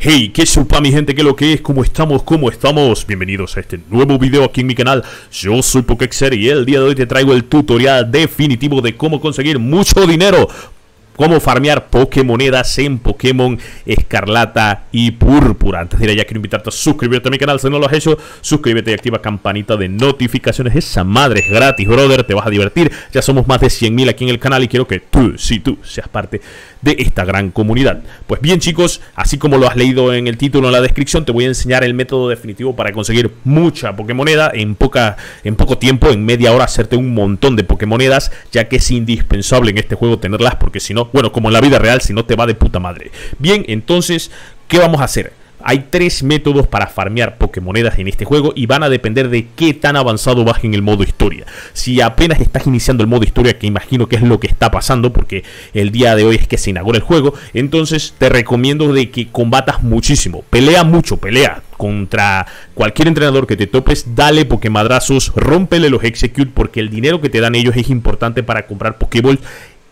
Hey, qué supa mi gente, qué lo que es, cómo estamos, cómo estamos. Bienvenidos a este nuevo video aquí en mi canal. Yo soy Pokexer y el día de hoy te traigo el tutorial definitivo de cómo conseguir mucho dinero cómo farmear Pokémonedas en Pokémon Escarlata y Púrpura. Antes de ir allá, quiero invitarte a suscribirte a mi canal si no lo has hecho. Suscríbete y activa campanita de notificaciones. Esa madre es gratis, brother. Te vas a divertir. Ya somos más de 100.000 aquí en el canal y quiero que tú, si tú, seas parte de esta gran comunidad. Pues bien, chicos, así como lo has leído en el título en la descripción, te voy a enseñar el método definitivo para conseguir mucha Pokémoneda en, poca, en poco tiempo, en media hora, hacerte un montón de Pokémonedas, ya que es indispensable en este juego tenerlas, porque si no, bueno, como en la vida real, si no te va de puta madre. Bien, entonces, ¿qué vamos a hacer? Hay tres métodos para farmear Pokémonedas en este juego y van a depender de qué tan avanzado vas en el modo historia. Si apenas estás iniciando el modo historia, que imagino que es lo que está pasando porque el día de hoy es que se inaugura el juego, entonces te recomiendo de que combatas muchísimo. Pelea mucho, pelea contra cualquier entrenador que te topes, dale Pokémadrazos, rómpele los Execute porque el dinero que te dan ellos es importante para comprar Pokéballs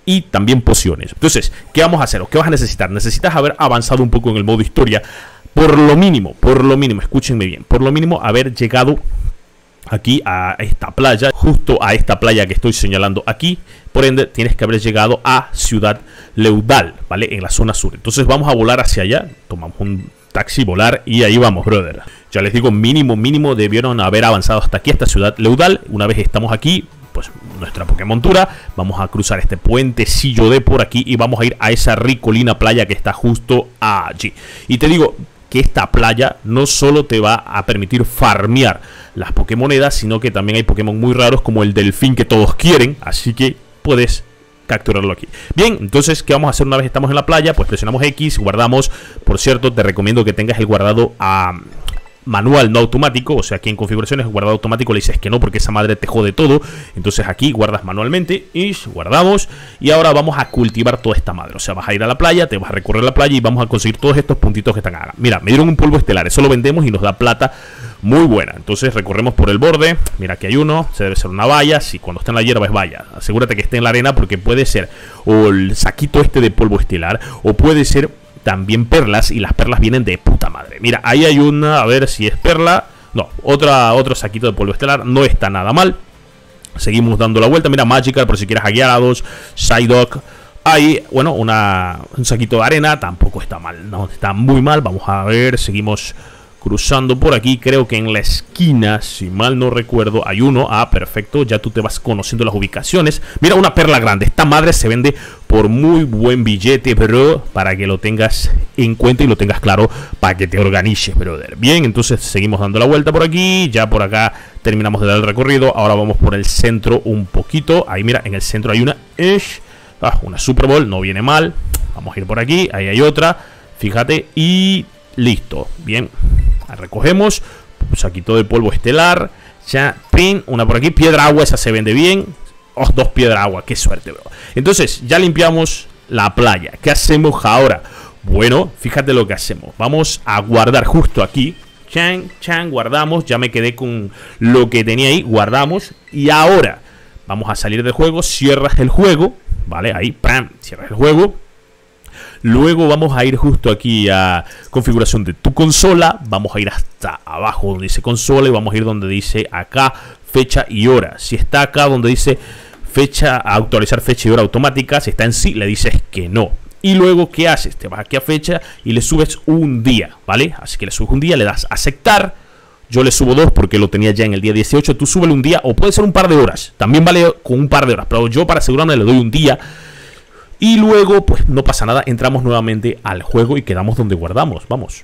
y también pociones. Entonces, ¿qué vamos a hacer o qué vas a necesitar? Necesitas haber avanzado un poco en el modo historia. Por lo mínimo, por lo mínimo, escúchenme bien, por lo mínimo haber llegado aquí a esta playa, justo a esta playa que estoy señalando aquí. Por ende, tienes que haber llegado a Ciudad Leudal, ¿vale? En la zona sur. Entonces vamos a volar hacia allá. Tomamos un taxi, volar y ahí vamos, brother. Ya les digo, mínimo, mínimo debieron haber avanzado hasta aquí, esta Ciudad Leudal. Una vez estamos aquí, pues nuestra Pokémontura. Vamos a cruzar este puentecillo de por aquí y vamos a ir a esa ricolina playa que está justo allí. Y te digo que esta playa no solo te va a permitir farmear las Pokémonedas, sino que también hay Pokémon muy raros como el delfín que todos quieren. Así que puedes capturarlo aquí. Bien, entonces, ¿qué vamos a hacer una vez estamos en la playa? Pues presionamos X, guardamos. Por cierto, te recomiendo que tengas el guardado a manual, no automático. O sea, aquí en configuraciones, guardado automático le dices que no, porque esa madre te jode todo. Entonces aquí guardas manualmente y guardamos. Y ahora vamos a cultivar toda esta madre. O sea, vas a ir a la playa, te vas a recorrer la playa y vamos a conseguir todos estos puntitos que están acá. Mira, me dieron un polvo estelar, eso lo vendemos y nos da plata muy buena. Entonces recorremos por el borde. Mira, aquí hay uno. Se debe ser una valla. Si cuando está en la hierba es valla. Asegúrate que esté en la arena porque puede ser o el saquito este de polvo estelar o puede ser también perlas y las perlas vienen de puta madre. Mira, ahí hay una, a ver si es perla. No, otra, otro saquito de polvo estelar, no está nada mal. Seguimos dando la vuelta, mira, Magical, por si quieres hackeados, Psyduck. Hay, bueno, una, un saquito de arena, tampoco está mal, no está muy mal. Vamos a ver, seguimos cruzando por aquí, creo que en la esquina, si mal no recuerdo, hay uno. Ah, perfecto, ya tú te vas conociendo las ubicaciones. Mira, una perla grande. Esta madre se vende por muy buen billete, pero para que lo tengas en cuenta y lo tengas claro para que te organices, brother. Bien, entonces seguimos dando la vuelta por aquí. Ya por acá terminamos de dar el recorrido. Ahora vamos por el centro un poquito. Ahí, mira, en el centro hay una Ah, una Super Bowl, no viene mal. Vamos a ir por aquí. Ahí hay otra. Fíjate. Y listo. Bien, recogemos, un saquito de polvo estelar, ya, pin, una por aquí, piedra agua, esa se vende bien, oh, dos piedra agua, qué suerte, bro. Entonces, ya limpiamos la playa, ¿qué hacemos ahora? Bueno, fíjate lo que hacemos, vamos a guardar justo aquí, chan, chan, guardamos, ya me quedé con lo que tenía ahí, guardamos, y ahora vamos a salir del juego, cierras el juego, ¿vale? Ahí, ¡pam! cierras el juego, Luego vamos a ir justo aquí a configuración de tu consola. Vamos a ir hasta abajo donde dice consola y vamos a ir donde dice acá fecha y hora. Si está acá donde dice fecha, actualizar fecha y hora automática, si está en sí, le dices que no. Y luego, ¿qué haces? Te vas aquí a fecha y le subes un día, ¿vale? Así que le subes un día, le das aceptar. Yo le subo dos porque lo tenía ya en el día 18. Tú súbele un día o puede ser un par de horas. También vale con un par de horas. Pero yo para asegurarme le doy un día y luego, pues no pasa nada, entramos nuevamente al juego y quedamos donde guardamos. Vamos.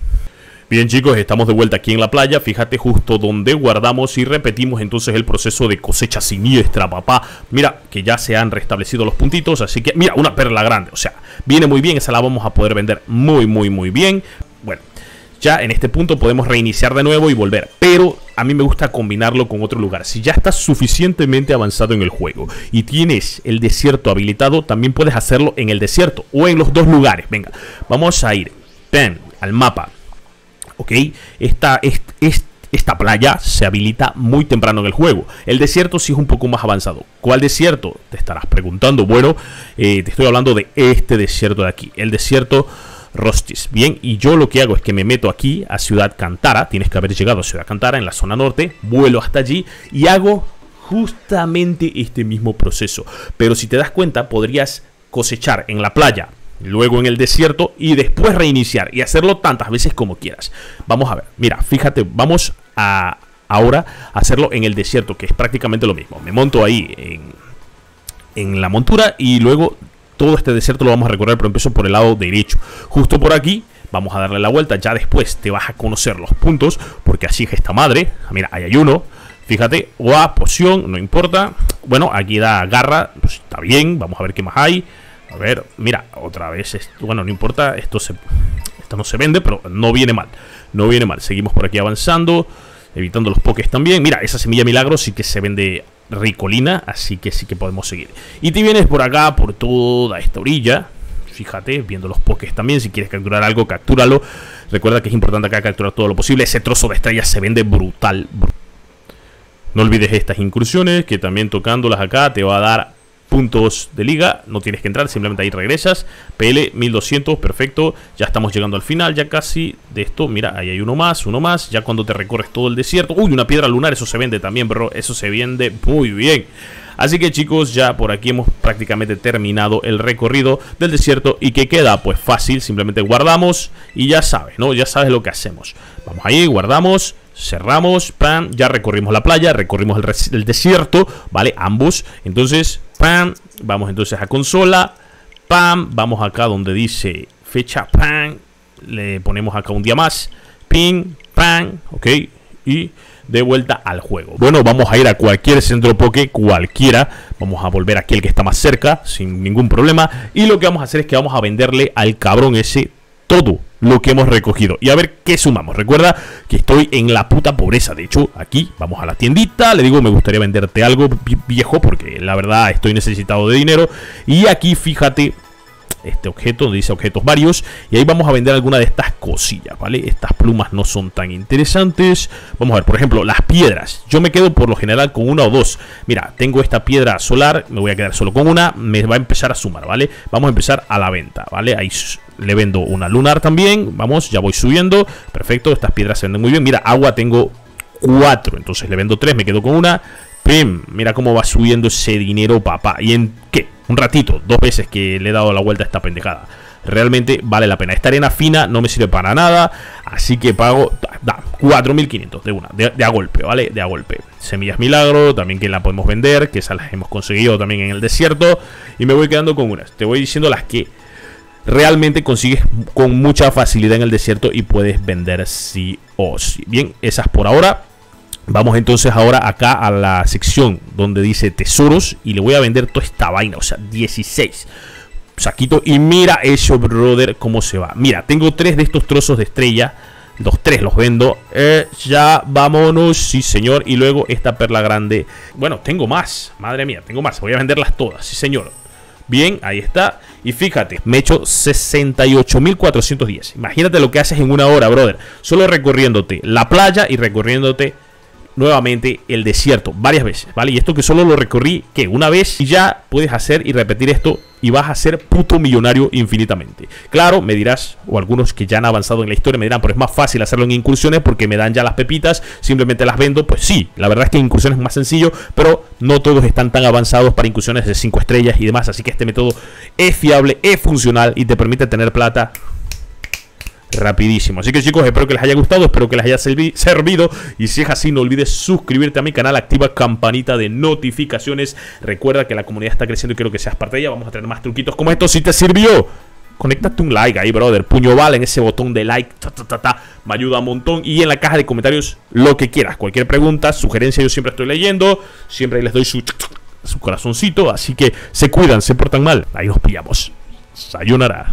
Bien chicos, estamos de vuelta aquí en la playa, fíjate justo donde guardamos y repetimos entonces el proceso de cosecha siniestra, papá. Mira que ya se han restablecido los puntitos, así que mira, una perla grande, o sea, viene muy bien, esa la vamos a poder vender muy, muy, muy bien. Bueno, ya en este punto podemos reiniciar de nuevo y volver. Pero a mí me gusta combinarlo con otro lugar. Si ya estás suficientemente avanzado en el juego y tienes el desierto habilitado, también puedes hacerlo en el desierto o en los dos lugares. Venga, vamos a ir pen, al mapa. Ok, esta, esta playa se habilita muy temprano en el juego. El desierto sí es un poco más avanzado. ¿Cuál desierto? Te estarás preguntando. Bueno, eh, te estoy hablando de este desierto de aquí. El desierto Rostis. Bien, y yo lo que hago es que me meto aquí a Ciudad Cantara. Tienes que haber llegado a Ciudad Cantara en la zona norte. Vuelo hasta allí y hago justamente este mismo proceso. Pero si te das cuenta, podrías cosechar en la playa, luego en el desierto y después reiniciar y hacerlo tantas veces como quieras. Vamos a ver, mira, fíjate, vamos a ahora hacerlo en el desierto, que es prácticamente lo mismo. Me monto ahí en, en la montura y luego todo este desierto lo vamos a recorrer, pero empiezo por el lado derecho. Justo por aquí vamos a darle la vuelta, ya después te vas a conocer los puntos, porque así es esta madre. Mira, ahí hay uno. Fíjate, a poción, no importa. Bueno, aquí da garra, pues está bien, vamos a ver qué más hay. A ver, mira, otra vez, bueno, no importa, esto, se, esto no se vende, pero no viene mal. No viene mal, seguimos por aquí avanzando, evitando los pokés también. Mira, esa semilla milagro sí que se vende ricolina, así que sí que podemos seguir. Y te vienes por acá, por toda esta orilla, fíjate, viendo los pokés también, si quieres capturar algo, captúralo. Recuerda que es importante acá capturar todo lo posible. Ese trozo de estrella se vende brutal, brutal no olvides estas incursiones, que también tocándolas acá te va a dar puntos de liga. No tienes que entrar, simplemente ahí regresas. PL 1200, perfecto. Ya estamos llegando al final, ya casi de esto. Mira, ahí hay uno más, uno más. Ya cuando te recorres todo el desierto. Uy, una piedra lunar, eso se vende también, bro. Eso se vende muy bien. Así que chicos, ya por aquí hemos prácticamente terminado el recorrido del desierto. ¿Y qué queda? Pues fácil, simplemente guardamos y ya sabes, ¿no? Ya sabes lo que hacemos. Vamos ahí, guardamos cerramos, pam, ya recorrimos la playa, recorrimos el, desierto, ¿vale? Ambos. Entonces, pam, vamos entonces a consola, pam, vamos acá donde dice fecha, pam, le ponemos acá un día más, ping, pam, ok, y de vuelta al juego. Bueno, vamos a ir a cualquier centro poke, cualquiera. Vamos a volver a aquel que está más cerca, sin ningún problema. Y lo que vamos a hacer es que vamos a venderle al cabrón ese todo lo que hemos recogido y a ver qué sumamos. Recuerda que estoy en la puta pobreza. De hecho, aquí vamos a la tiendita. Le digo, me gustaría venderte algo viejo porque la verdad estoy necesitado de dinero. Y aquí fíjate este objeto, donde dice objetos varios. Y ahí vamos a vender alguna de estas cosillas, ¿vale? Estas plumas no son tan interesantes. Vamos a ver, por ejemplo, las piedras. Yo me quedo por lo general con una o dos. Mira, tengo esta piedra solar, me voy a quedar solo con una. Me va a empezar a sumar, ¿vale? Vamos a empezar a la venta, ¿vale? Ahí le vendo una lunar también. Vamos, ya voy subiendo. Perfecto, estas piedras se venden muy bien. Mira, agua tengo cuatro. Entonces le vendo tres, me quedo con una. Pim, mira cómo va subiendo ese dinero, papá. ¿Y en qué? Un ratito, dos veces que le he dado la vuelta a esta pendejada. Realmente vale la pena. Esta arena fina no me sirve para nada. Así que pago da, 4.500 de una, de, a golpe, ¿vale? De a golpe. Semillas milagro, también que la podemos vender, que esas las hemos conseguido también en el desierto. Y me voy quedando con unas. Te voy diciendo las que realmente consigues con mucha facilidad en el desierto y puedes vender sí o sí. Bien, esas por ahora. Vamos entonces ahora acá a la sección donde dice tesoros y le voy a vender toda esta vaina, o sea, 16 saquito y mira eso, brother, cómo se va. Mira, tengo tres de estos trozos de estrella, los tres los vendo. Eh, ya, vámonos, sí señor. Y luego esta perla grande. Bueno, tengo más, madre mía, tengo más. Voy a venderlas todas, sí señor. Bien, ahí está. Y fíjate, me he hecho 68.410. Imagínate lo que haces en una hora, brother. Solo recorriéndote la playa y recorriéndote nuevamente el desierto varias veces, ¿vale? Y esto que solo lo recorrí, que una vez y ya puedes hacer y repetir esto y vas a ser puto millonario infinitamente. Claro, me dirás, o algunos que ya han avanzado en la historia me dirán, pero es más fácil hacerlo en incursiones porque me dan ya las pepitas, simplemente las vendo. Pues sí, la verdad es que en incursiones es más sencillo, pero no todos están tan avanzados para incursiones de 5 estrellas y demás. Así que este método es fiable, es funcional y te permite tener plata rapidísimo. Así que chicos, espero que les haya gustado, espero que les haya servido. Y si es así, no olvides suscribirte a mi canal, activa campanita de notificaciones. Recuerda que la comunidad está creciendo y quiero que seas parte de ella. Vamos a tener más truquitos como estos. Si te sirvió, conéctate un like ahí, brother. Puño vale en ese botón de like. Me ayuda un montón. Y en la caja de comentarios, lo que quieras. Cualquier pregunta, sugerencia, yo siempre estoy leyendo. Siempre les doy su, su corazoncito. Así que se cuidan, se portan mal. Ahí nos pillamos. Sayonara.